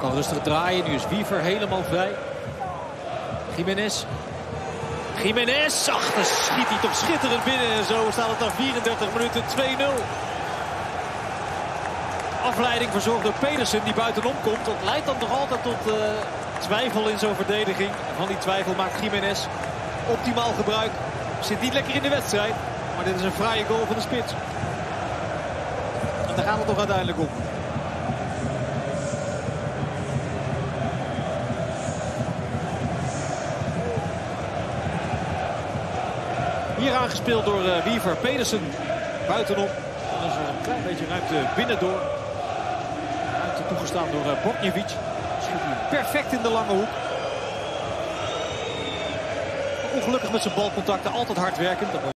Kan rustig draaien. Nu is Wiever helemaal vrij. Jiménez. Jiménez. Ach, dan schiet hij toch schitterend binnen. En zo staat het na 34 minuten 2-0. Afleiding verzorgd door Pedersen die buitenom komt. Dat leidt dan toch altijd tot uh, twijfel in zo'n verdediging. Van die twijfel maakt Jiménez optimaal gebruik. Zit niet lekker in de wedstrijd. Maar dit is een fraaie goal van de spits. En daar gaat het toch uiteindelijk om. Hier aangespeeld door uh, Wiever Pedersen. Buitenom. Dan is er een klein beetje ruimte binnendoor. Ruimte toegestaan door uh, Bokjevic. Schiet hij perfect in de lange hoek. Ongelukkig met zijn balcontacten. Altijd hard werken.